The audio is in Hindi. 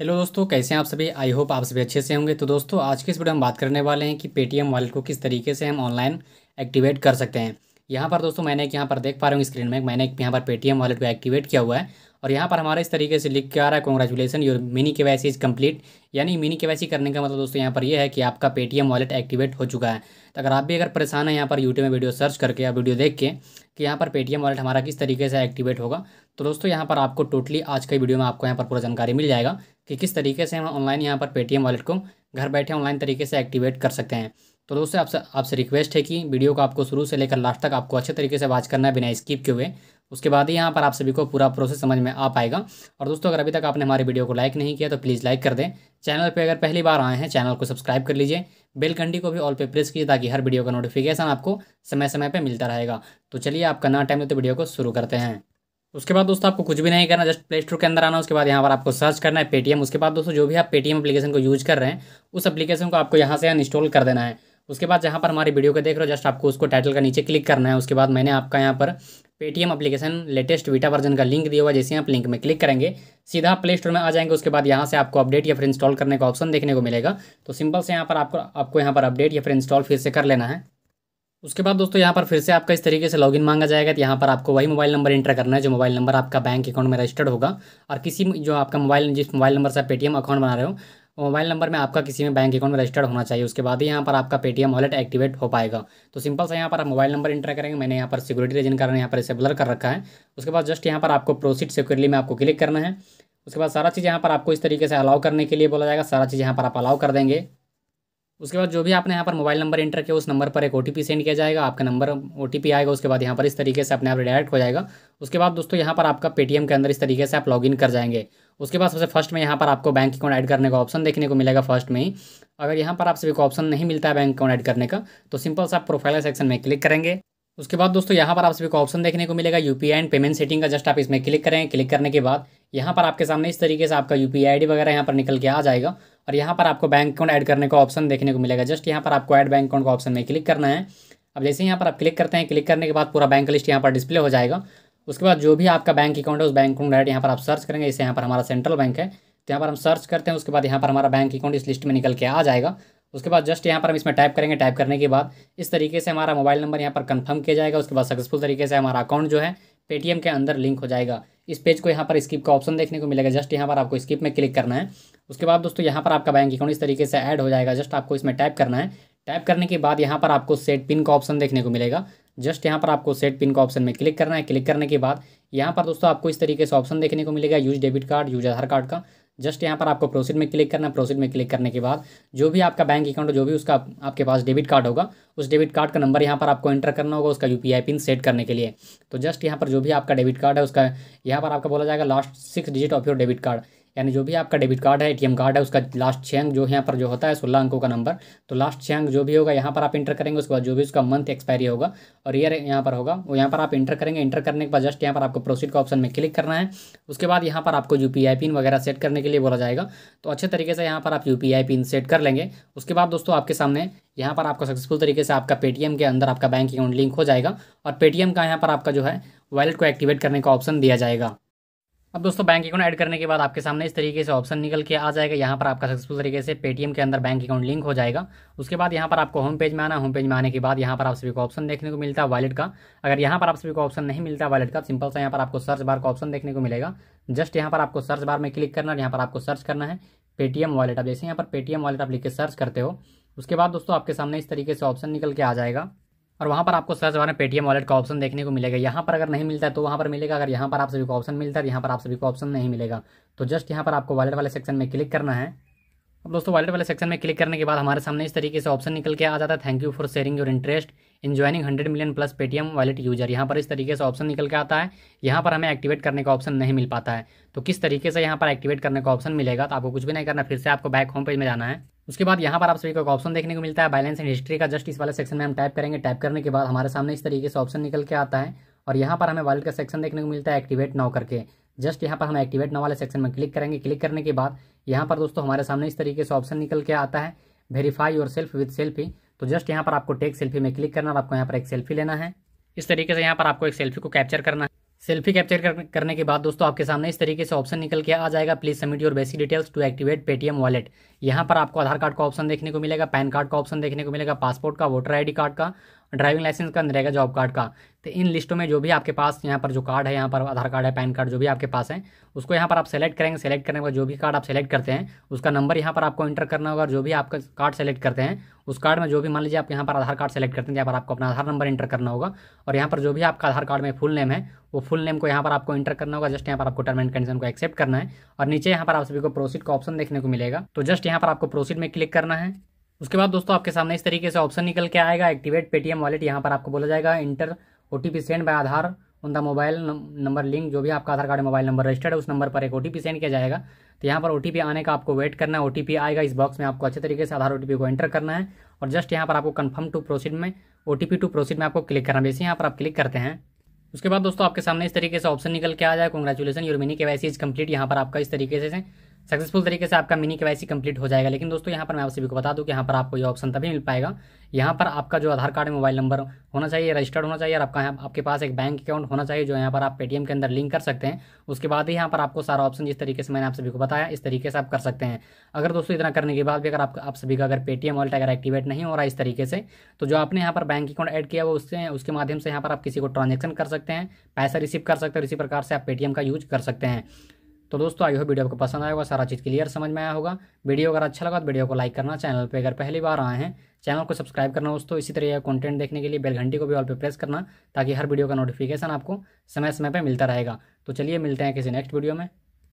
हेलो दोस्तों, कैसे हैं आप सभी? आई होप आप सभी अच्छे से होंगे। तो दोस्तों, आज के इस वीडियो में बात करने वाले हैं कि पेटीएम वॉलेट को किस तरीके से हम ऑनलाइन एक्टिवेट कर सकते हैं। यहाँ पर दोस्तों, मैंने एक यहाँ पर देख पा रहा हूँ स्क्रीन में, मैंने एक यहाँ पर पेटीएम वॉलेट को एक्टिवेट किया हुआ है। और यहाँ पर हमारा इस तरीके से लिख के आ रहा है congratulation your mini K Y is complete यानी मिनी के वाई करने का मतलब दोस्तों, यहाँ पर यह है कि आपका पेटीएम वॉलेट एक्टिवेट हो चुका है। तो अगर आप भी अगर परेशान है यहाँ पर यूट्यूब में वीडियो सर्च करके या वीडियो देख के कि यहाँ पर पेटीएम वॉलेट हमारा किस तरीके से एक्टिवेट होगा तो दोस्तों, यहाँ पर आपको टोटली आज के वीडियो में आपको यहाँ पर पूरा जानकारी मिल जाएगा। कि किस तरीके से हम ऑनलाइन यहाँ पर पेटीएम वॉलेट को घर बैठे ऑनलाइन तरीके से एक्टिवेट कर सकते हैं। तो दोस्तों, आपसे आपसे रिक्वेस्ट है कि वीडियो को आपको शुरू से लेकर लास्ट तक आपको अच्छे तरीके से वॉच करना है बिना स्किप के हुए। उसके बाद ही यहाँ पर आप सभी को पूरा प्रोसेस समझ में आ पाएगा। और दोस्तों, अगर अभी तक आपने हमारे वीडियो को लाइक नहीं किया तो प्लीज़ लाइक कर दें। चैनल पर अगर पहली बार आए हैं चैनल को सब्सक्राइब कर लीजिए। बेल घंटी को भी ऑल पे प्रेस कीजिए ताकि हर वीडियो का नोटिफिकेशन आपको समय समय पर मिलता रहेगा। तो चलिए, आपका ना टाइम तो वीडियो को शुरू करते हैं। उसके बाद दोस्तों आपको कुछ भी नहीं करना, जस्ट प्ले स्टोर के अंदर आना, उसके बाद यहाँ पर आपको सर्च करना है पेटीएम उसके बाद दोस्तों जो भी आप पेटीएम एप्लीकेशन को यूज़ कर रहे हैं, उस एप्लीकेशन को आपको यहाँ से इंस्टॉल कर देना है। उसके बाद जहाँ पर हमारी वीडियो को देख रहे हो, जस्ट आपको उसको टाइटल का नीचे क्लिक करना है। उसके बाद मैंने आपका यहाँ पर Paytm application latest beta version का लिंक दिया हुआ जैसे आप लिंक में क्लिक करेंगे, सीधा प्ले स्टोर में आ जाएँगे। उसके बाद यहाँ से आपको अपडेट या फिर इंस्टॉल करने का ऑप्शन देखने को मिलेगा। तो सिंपल से यहाँ पर आपको आपको यहाँ पर अपडेट या फिर इंस्टॉल फिर से कर लेना है। उसके बाद दोस्तों यहाँ पर फिर से आपका इस तरीके से लॉगिन मांगा जाएगा तो यहाँ पर आपको वही मोबाइल नंबर इंटर करना है, जो मोबाइल नंबर आपका बैंक अकाउंट में रजिस्टर्ड होगा। और किसी जो आपका मोबाइल जिस मोबाइल नंबर से आप पेटीएम अकाउंट बना रहे हो मोबाइल नंबर में आपका किसी में बैंक अकाउंट में रजिस्टर्ड होना चाहिए। उसके बाद ही यहाँ पर आपका पेटीएम वॉलेट एक्टिवेट हो पाएगा। तो सिंपल सा यहाँ पर आप मोबाइल नंबर इंटर करेंगे। मैंने यहाँ पर सिक्योरिटी रीजन कारण यहाँ पर इसे ब्लर कर रखा है। उसके बाद जस्ट यहाँ पर आपको प्रोसीड सिक्योरली में आपको क्लिक करना है। उसके बाद सारा चीज़ यहाँ पर आपको इस तरीके से अलाउ करने के लिए बोला जाएगा। सारा चीज़ यहाँ पर आप अलाउ कर देंगे। उसके बाद जो भी आपने यहाँ पर मोबाइल नंबर एंटर किया, उस नंबर पर एक ओटीपी सेंड किया जाएगा, आपका नंबर OTP आएगा, उसके बाद यहाँ पर इस तरीके से अपने आप रिडायरेक्ट हो जाएगा। उसके बाद दोस्तों, यहाँ पर आपका पेटीएम के अंदर इस तरीके से आप लॉगिन कर जाएँगे। उसके बाद सबसे फ़र्स्ट में यहाँ पर आपको बैंक अकाउंट ऐड करने का ऑप्शन देखने को मिलेगा फ़र्स्ट में ही। अगर यहाँ पर आप सभी को ऑप्शन नहीं मिलता है बैंक अकाउंट ऐड करने का तो सिंपल सा आप प्रोफ़ाइल सेक्शन में क्लिक करेंगे। उसके बाद दोस्तों, यहाँ पर आप सभी को ऑप्शन देखने को मिलेगा यूपीआई एंड पेमेंट सेटिंग का जस्ट आप इसमें क्लिक करेंगे क्लिक करने के बाद यहाँ पर आपके सामने इस तरीके से आपका यूपीआई आईडी वगैरह यहाँ पर निकल के आ जाएगा। और यहाँ पर आपको बैंक अकाउंट ऐड करने का ऑप्शन देखने को मिलेगा जस्ट यहाँ पर आपको ऐड बैंक अकाउंट का ऑप्शन में क्लिक करना है अब जैसे यहाँ पर आप क्लिक करते हैं क्लिक करने के बाद पूरा बैंक लिस्ट यहाँ पर डिस्प्ले हो जाएगा उसके बाद जो भी आपका बैंक अकाउंट है उस बैंक अकाउंट डायरेक्ट यहाँ पर आप सर्च करेंगे जैसे यहाँ पर हमारा सेंट्रल बैंक है तो यहाँ पर हम सर्च करते हैं उसके बाद यहाँ पर हमारा बैंक अकाउंट इस लिस्ट में निकल के आ जाएगा उसके बाद जस्ट यहाँ पर हम इसमें टाइप करेंगे टाइप करने के बाद इस तरीके से हमारा मोबाइल नंबर यहाँ पर कंफर्म किया जाएगा उसके बाद सक्सेसफुल तरीके से हमारा अकाउंट जो है पेटीएम के अंदर लिंक हो जाएगा इस पेज को यहाँ पर स्किप का ऑप्शन देखने को मिलेगा। जस्ट यहाँ पर आपको स्किप में क्लिक करना है। उसके बाद दोस्तों यहाँ पर आपका बैंक अकाउंट इस तरीके से ऐड हो जाएगा। जस्ट आपको इसमें टाइप करना है। टाइप करने के बाद यहाँ पर आपको सेट पिन का ऑप्शन देखने को मिलेगा। जस्ट यहाँ पर आपको सेट पिन का ऑप्शन में क्लिक करना है। क्लिक करने के बाद यहाँ पर दोस्तों आपको इस तरीके से ऑप्शन देखने को मिलेगा। Use debit card use Aadhaar card का। जस्ट यहाँ पर आपको प्रोसीड में क्लिक करना प्रोसीड में क्लिक करने के बाद जो भी आपका बैंक अकाउंट जो भी उसका आपके पास डेबिट कार्ड होगा, उस डेबिट कार्ड का नंबर यहाँ पर आपको एंटर करना होगा, उसका यूपीआई पिन सेट करने के लिए। तो जस्ट यहाँ पर जो भी आपका डेबिट कार्ड है, उसका यहाँ पर आपका बोला जाएगा last six digit of your debit card यानी जो भी आपका डेबिट कार्ड है, एटीएम कार्ड है, उसका लास्ट छः अंक जो यहाँ पर जो होता है, सोलह अंकों का नंबर तो लास्ट छः अंक जो भी होगा, यहाँ पर आप इंटर करेंगे, उसके बाद जो भी उसका मंथ एक्सपायरी होगा और ईयर यहाँ पर होगा, वो यहाँ पर आप इंटर करेंगे। इंटर करने के बाद जस्ट यहाँ पर आपको प्रोसीड का ऑप्शन में क्लिक करना है। उसके बाद यहाँ पर आपको यूपीआई पिन वगैरह सेट करने के लिए बोला जाएगा। तो अच्छे तरीके से यहाँ पर आप यूपीआई पिन सेट कर लेंगे। उसके बाद दोस्तों आपके सामने यहाँ पर आपको सक्सेसफुल तरीके से आपका पेटीएम के अंदर आपका बैंक अकाउंट लिंक हो जाएगा और पेटीएम का यहाँ पर आपका जो है वॉलेट को एक्टिवेट करने का ऑप्शन दिया जाएगा। अब दोस्तों बैंक अकाउंट ऐड करने के बाद आपके सामने इस तरीके से ऑप्शन निकल के आ जाएगा। यहाँ पर आपका सक्सेसफुल तरीके से पेटीएम के अंदर बैंक अकाउंट लिंक हो जाएगा। उसके बाद यहाँ पर आपको होम पेज में आना होम पेज में आने के बाद यहाँ पर आप सभी को ऑप्शन देखने को मिलता है वॉलेट का। अगर यहाँ पर आप सभी को ऑप्शन नहीं मिलता वॉलेट का सिंपल सा यहाँ पर आपको सर्च बार का ऑप्शन देखने को मिलेगा। जस्ट यहाँ पर आपको सर्च बार में क्लिक करना है। यहाँ पर आपको सर्च करना है पेटीएम वॉलेट अब जैसे यहाँ पर पेटीएम वॉलेट आप लिख के सर्च करते हो, उसके बाद दोस्तों आपके सामने इस तरीके से ऑप्शन निकल के आ जाएगा। और वहाँ पर आपको सर्च बार में पेटीएम वॉलेट का ऑप्शन देखने को मिलेगा। यहाँ पर अगर नहीं मिलता है तो वहाँ पर मिलेगा। अगर यहाँ पर आप सभी को ऑप्शन मिलता है यहाँ पर आप सभी को ऑप्शन नहीं मिलेगा। तो जस्ट यहाँ पर आपको वॉलेट वाले सेक्शन में क्लिक करना है। अब दोस्तों वॉलेट वाले सेक्शन में क्लिक करने के बाद हमारे सामने इस तरीके से ऑप्शन निकल के आ जाता है। Thank you for sharing your interest in joining hundred million plus Paytm wallet user यहाँ पर इस तरीके से ऑप्शन निकल के आता है। यहाँ पर हमें एक्टिवेट करने का ऑप्शन नहीं मिल पाता है। तो किस तरीके से यहाँ पर एक्टिवेट करने का ऑप्शन मिलेगा? तो आपको कुछ भी नहीं करना, फिर से आपको बैक होम पेज में जाना है। उसके बाद यहाँ पर आप सभी को एक ऑप्शन देखने को मिलता है बैलेंस एंड हिस्ट्री का। जस्ट इस वाले सेक्शन में हम टाइप करेंगे। टाइप करने के बाद हमारे सामने इस तरीके से ऑप्शन निकल के आता है और यहाँ पर हमें वॉलेट का सेक्शन देखने को मिलता है एक्टिवेट नाउ करके। जस्ट यहाँ पर हम एक्टिवेट नाउ वाले सेक्शन में क्लिक करेंगे। क्लिक करने के बाद यहाँ पर दोस्तों हमारे सामने इस तरीके से ऑप्शन निकल के आता है verify yourself with selfie तो जस्ट यहाँ पर आपको टेक सेल्फी में क्लिक करना और आपको यहाँ पर एक सेल्फी लेना है। इस तरीके से यहाँ पर आपको एक सेल्फी को कैप्चर करना है। सेल्फी कैप्चर करने के बाद दोस्तों आपके सामने इस तरीके से ऑप्शन निकल के आ जाएगा। Please submit your basic details to activate Paytm wallet यहाँ पर आपको आधार कार्ड का ऑप्शन देखने को मिलेगा, पैन कार्ड का ऑप्शन देखने को मिलेगा पासपोर्ट का वोटर आईडी कार्ड का। ड्राइविंग लाइसेंस का रहेगा जॉब कार्ड का तो इन लिस्टों में जो भी आपके पास यहाँ पर जो कार्ड है यहाँ पर आधार कार्ड है पैन कार्ड जो भी आपके पास है उसको यहाँ पर आप सेलेक्ट करेंगे सेलेक्ट करने के बाद जो भी कार्ड आप सेलेक्ट करते हैं उसका नंबर यहाँ पर आपको इंटर करना होगा और जो भी आपका कार्ड सेलेक्ट करते हैं उस कार्ड में जो भी मान लीजिए आप यहाँ पर आधार कार्ड सेलेक्ट करते हैं यहाँ पर आपको अपना आधार नंबर इंटर करना होगा और यहाँ पर जो भी आपका आधार कार्ड में फुल नेम है वो फुल नेम को यहाँ पर आपको इंटर करना होगा जस्ट यहाँ पर आपको टर्म एंड कंडीशन को एक्सेप्ट करना है और नीचे यहाँ पर आप सभी को प्रोसीड का ऑप्शन देखने को मिलेगा तो जस्ट यहाँ पर आपको प्रोसीड में क्लिक करना है उसके बाद दोस्तों, आपके सामने इस तरीके से ऑप्शन निकल के आएगा। एक्टिवेट पेटीएम वॉलेट यहाँ पर आपको बोला जाएगा enter OTP send by Aadhaar on the mobile number link जो भी आपका Aadhaar card mobile number registered है, उस नंबर पर एक ओटीपी सेंड किया जाएगा। तो यहाँ पर ओटीपी आने का आपको वेट करना है। ओटीपी आएगा, इस बॉक्स में आपको अच्छे तरीके से आधार ओटीपी को एंटर करना है। और जस्ट यहाँ पर आपको कन्फर्म टू प्रोसीड में ओटीपी टू प्रोसीड में आपको क्लिक करना है। जैसे यहाँ पर आप क्लिक करते हैं, उसके बाद दोस्तों, आपके सामने इस तरीके से ऑप्शन निकल के आ जाए कॉन्ग्रेचुलेसन योर मिनी के वैसी इज़ कंप्लीट यहाँ पर आपका इस तरीके से सक्सेसफुल तरीके से आपका मिनी केवाईसी कंप्लीट हो जाएगा। लेकिन दोस्तों यहाँ पर मैं आप सभी को बता दूँ कि यहाँ पर आपको ये ऑप्शन तभी मिल पाएगा। यहाँ पर आपका जो आधार कार्ड मोबाइल नंबर होना चाहिए रजिस्टर्ड होना चाहिए और आपका आपके पास एक बैंक अकाउंट होना चाहिए जो यहाँ पर आप पेटीएम के अंदर लिंक कर सकते हैं। उसके बाद ही यहाँ पर आपको सारा ऑप्शन जिस तरीके से मैंने आप सभी को बताया इस तरीके से आप कर सकते हैं। अगर दोस्तों इतना करने के बाद भी अगर आप, आप सभी का अगर पेटीएम वॉलेट अगर एक्टिवेट नहीं हो रहा इस तरीके से तो जो आपने यहाँ पर बैंक अकाउंट ऐड किया वो उससे उसके माध्यम से यहाँ पर आप किसी को ट्रांजेक्शन कर सकते हैं पैसा रिसीव कर सकते हैं इसी प्रकार से आप पेटीएम का यूज़ कर सकते हैं। तो दोस्तों, आई हो वीडियो आपको पसंद आएगा सारा चीज़ क्लियर समझ में आया होगा। वीडियो अगर अच्छा लगा तो वीडियो को लाइक करना, चैनल पे अगर पहली बार आए हैं, चैनल को सब्सक्राइब करना दोस्तों। इसी तरह का कंटेंट देखने के लिए बेल घंटी को भी ऑल पे प्रेस करना, ताकि हर वीडियो का नोटिफिकेशन आपको समय समय पर मिलता रहेगा। तो चलिए मिलते हैं किसी नेक्स्ट वीडियो में।